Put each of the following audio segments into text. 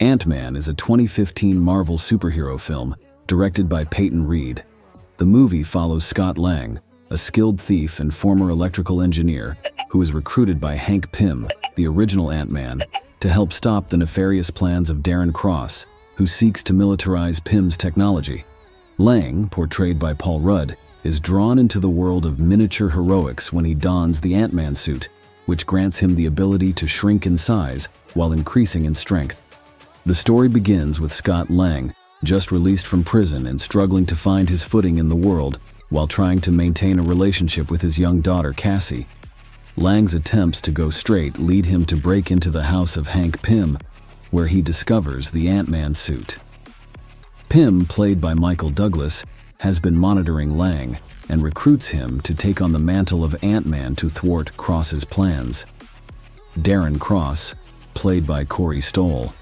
Ant-Man is a 2015 Marvel superhero film directed by Peyton Reed. The movie follows Scott Lang, a skilled thief and former electrical engineer who is recruited by Hank Pym, the original Ant-Man, to help stop the nefarious plans of Darren Cross, who seeks to militarize Pym's technology. Lang, portrayed by Paul Rudd, is drawn into the world of miniature heroics when he dons the Ant-Man suit, which grants him the ability to shrink in size while increasing in strength. The story begins with Scott Lang, just released from prison and struggling to find his footing in the world while trying to maintain a relationship with his young daughter Cassie. Lang's attempts to go straight lead him to break into the house of Hank Pym, where he discovers the Ant-Man suit. Pym, played by Michael Douglas, has been monitoring Lang and recruits him to take on the mantle of Ant-Man to thwart Cross's plans. Darren Cross, played by Corey Stoll,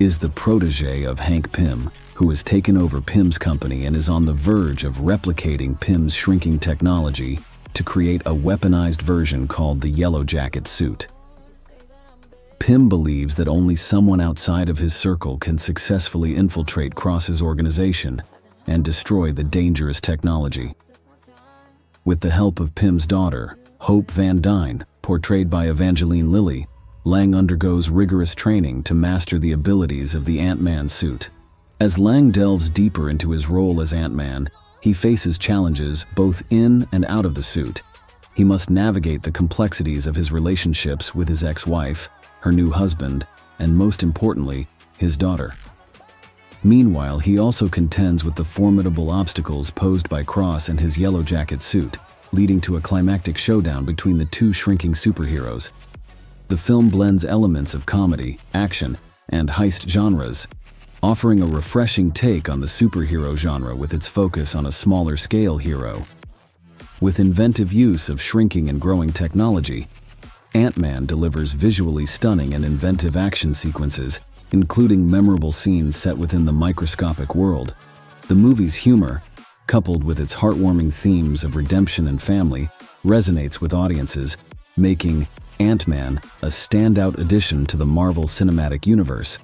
is the protege of Hank Pym, who has taken over Pym's company and is on the verge of replicating Pym's shrinking technology to create a weaponized version called the Yellow Jacket suit. Pym believes that only someone outside of his circle can successfully infiltrate Cross's organization and destroy the dangerous technology. With the help of Pym's daughter, Hope Van Dyne, portrayed by Evangeline Lilly, Lang undergoes rigorous training to master the abilities of the Ant-Man suit. As Lang delves deeper into his role as Ant-Man, he faces challenges both in and out of the suit. He must navigate the complexities of his relationships with his ex-wife, her new husband, and most importantly, his daughter. Meanwhile, he also contends with the formidable obstacles posed by Cross and his yellow jacket suit, leading to a climactic showdown between the two shrinking superheroes. The film blends elements of comedy, action, and heist genres, offering a refreshing take on the superhero genre with its focus on a smaller scale hero. With inventive use of shrinking and growing technology, Ant-Man delivers visually stunning and inventive action sequences, including memorable scenes set within the microscopic world. The movie's humor, coupled with its heartwarming themes of redemption and family, resonates with audiences, making Ant-Man, a standout addition to the Marvel Cinematic Universe.